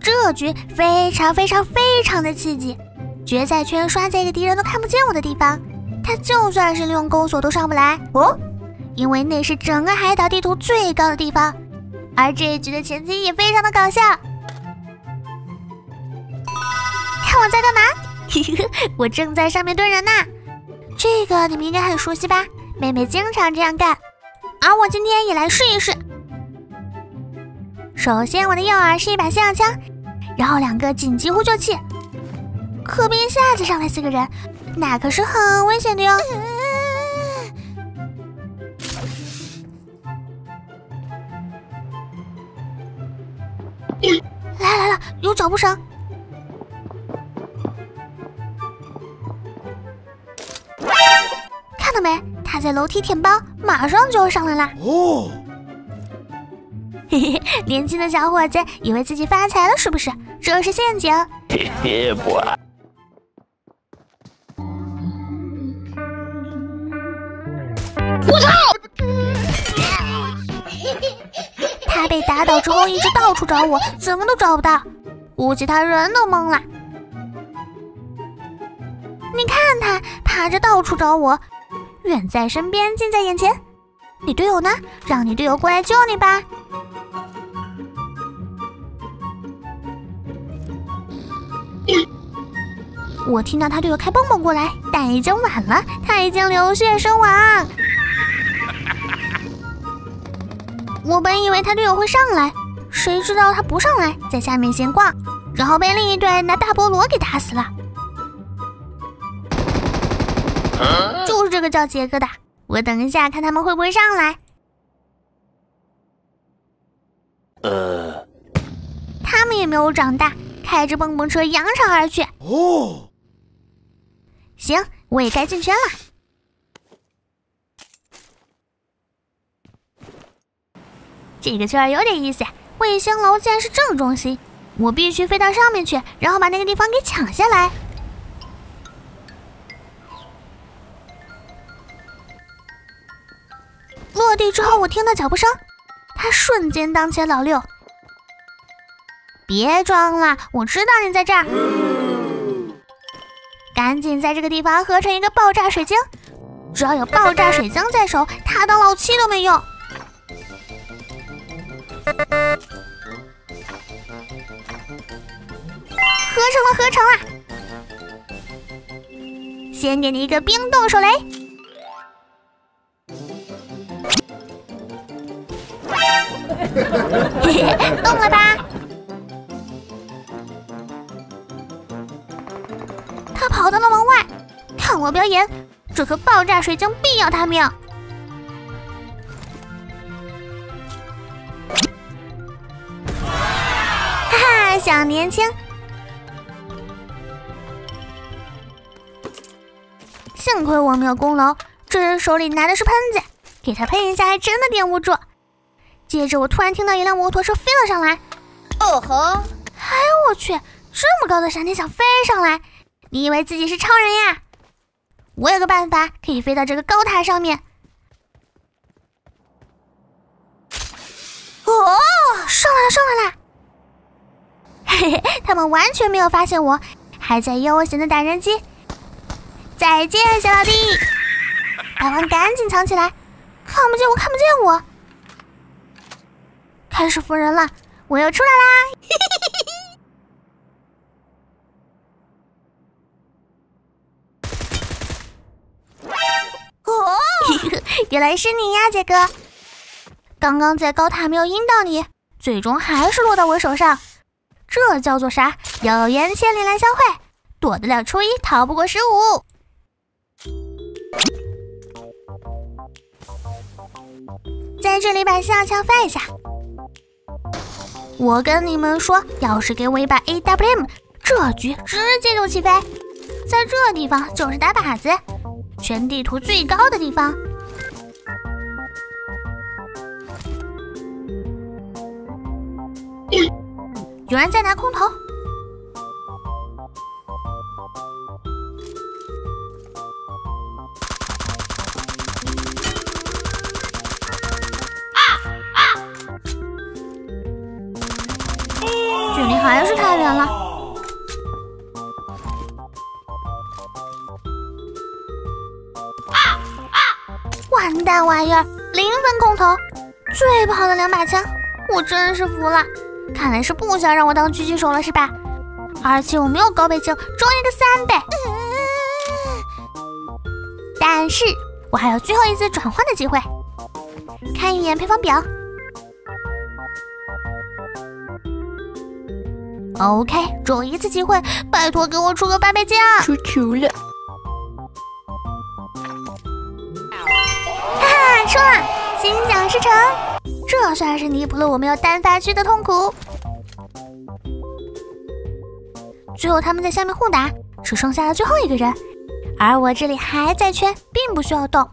这局非常非常非常的刺激，决赛圈刷在一个敌人都看不见我的地方，他就算是利用钩索都上不来哦，因为那是整个海岛地图最高的地方。而这一局的前期也非常的搞笑，看我在干嘛？我正在上面蹲人呢。这个你们应该很熟悉吧？妹妹经常这样干，而我今天也来试一试。首先，我的右耳是一把信号枪，然后两个紧急呼救器。可别一下子上来四个人，那可是很危险的哟。来来了，有脚步声。看到没？他在楼梯舔包，马上就要上来啦。哦，嘿嘿，年轻的小伙子以为自己发财了是不是？这是陷阱。嘿嘿，不。我操！他被打倒之后一直到处找我，怎么都找不到，估计他人都懵了。你看他趴着到处找我，远在身边，近在眼前。你队友呢？让你队友过来救你吧。我听到他队友开蹦蹦过来，但已经晚了，他已经流血身亡。我本以为他队友会上来，谁知道他不上来，在下面闲逛，然后被另一队拿大菠萝给打死了。就是这个叫杰哥的，我等一下看他们会不会上来。呃，他们也没有长大，开着蹦蹦车扬长而去。哦，行，我也该进圈了。这个圈有点意思，卫星楼竟然是正中心，我必须飞到上面去，然后把那个地方给抢下来。落地之后，我听到脚步声，他瞬间当起了老六。别装了，我知道你在这儿，赶紧在这个地方合成一个爆炸水晶，只要有爆炸水晶在手，他当老七都没用。合成了，合成了！先给你一个冰冻手雷，他跑到了门外，看我表演！这颗爆炸水晶必要他命！哈哈，小年轻，幸亏我没有功劳。这人手里拿的是喷子，给他喷一下还真的顶不住。接着我突然听到一辆摩托车飞了上来，哦吼！哎呦我去，这么高的闪电想飞上来？你以为自己是超人呀？我有个办法可以飞到这个高塔上面。哦，上来了，上来了！嘿嘿，他们完全没有发现我，还在悠闲的打人机。再见，小老弟！大王赶紧藏起来，看不见我，看不见我。开始扶人了，我又出来啦！嘿嘿嘿原来是你呀，杰哥！刚刚在高塔没有阴到你，最终还是落到我手上。这叫做啥？有缘千里来相会，躲得了初一，逃不过十五。在这里把信号枪发一下。我跟你们说，要是给我一把 AWM，这局直接就起飞。在这地方就是打靶子，全地图最高的地方。有人在拿空投，距离还是太远了。啊啊完蛋玩意儿，零分空投，最不好的两把枪，我真是服了。看来是不想让我当狙击手了是吧？而且我没有高倍镜，中一个三倍。但是我还有最后一次转换的机会，看一眼配方表。OK，只有一次机会，拜托给我出个八倍镜。出球了！哈哈，出了，心想事成，这算是弥补了我们要单发区的痛苦。最后他们在下面互打，只剩下了最后一个人，而我这里还在圈，并不需要动。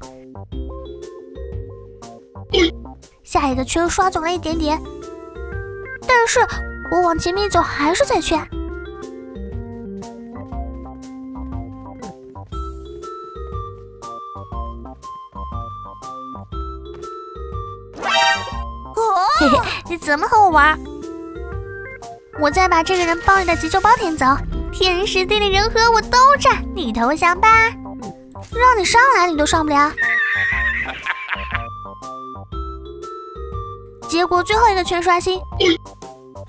下一个圈刷走了一点点，但是。我往前面走，还是在圈。怎么和我玩？我再把这个人包里的急救包舔走，天时地利人和我都占，你投降吧。让你上来，你都上不了。结果最后一个圈刷新。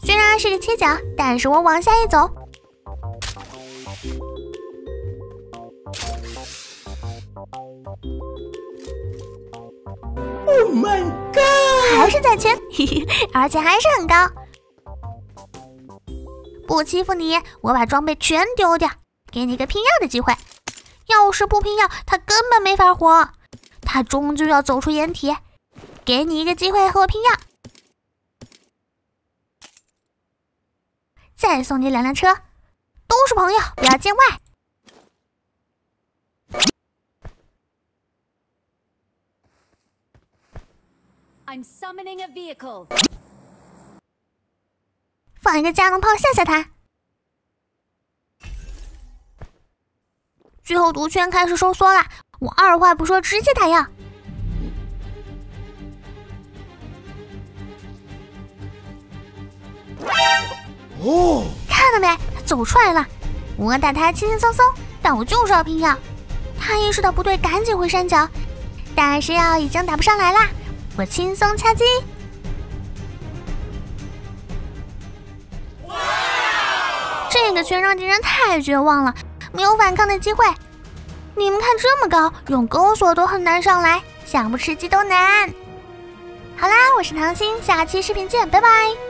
虽然是个切角，但是我往下一走，Oh my 是在圈，而且还是很高。不欺负你，我把装备全丢掉，给你个拼药的机会。要是不拼药，他根本没法活。他终究要走出掩体，给你一个机会和我拼药。再送你两辆车，都是朋友，不要见外。I'm summoning a vehicle。放一个加农炮吓吓他。最后毒圈开始收缩了，我二话不说直接打药。哦，看到没？他走出来了。我打他轻轻松松，但我就是要拼药。他意识到不对，赶紧回山脚。但是药已经打不上来啦，我轻松掐击。这个圈让敌人太绝望了，没有反抗的机会。你们看这么高，用钩索都很难上来，想不吃鸡都难。好啦，我是唐心，下期视频见，拜拜。